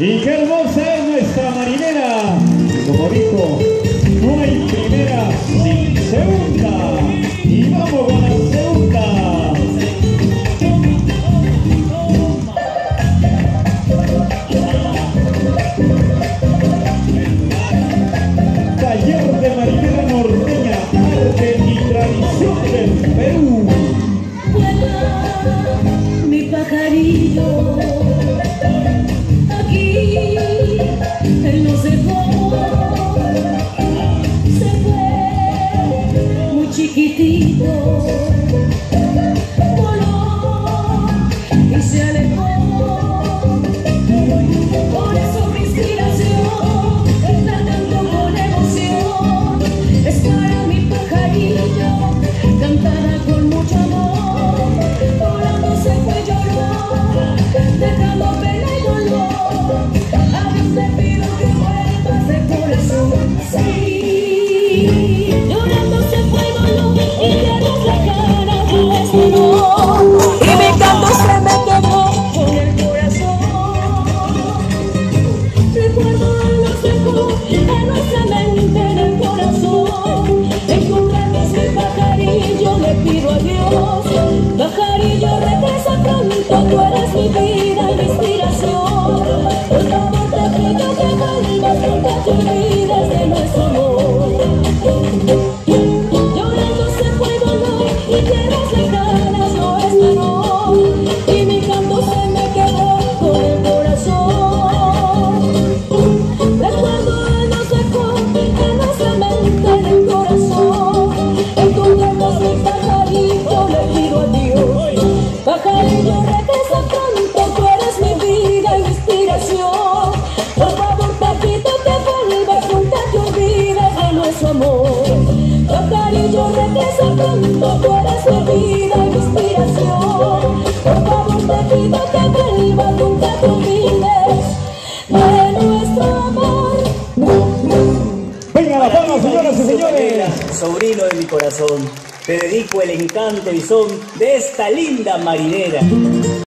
Y qué hermosa es nuestra marinera. Como dijo, no hay primera sin segunda. Y vamos con la segunda. Taller de marinera norteña, arte y tradición del Perú. Mi pajarito. Corazón Pajarillo, regresa pronto, tú eres mi vida y mi inspiración. Por favor, Paquito, que vuelvas, nunca te olvides de nuestro amor. Pajarillo, regresa pronto, tú eres mi vida y mi inspiración. Por favor, te pido que vuelvas, nunca te olvides de nuestro amor. Venga la palma, señoras y señores. Sobrino de mi corazón, te dedico el encanto y son de esta linda marinera.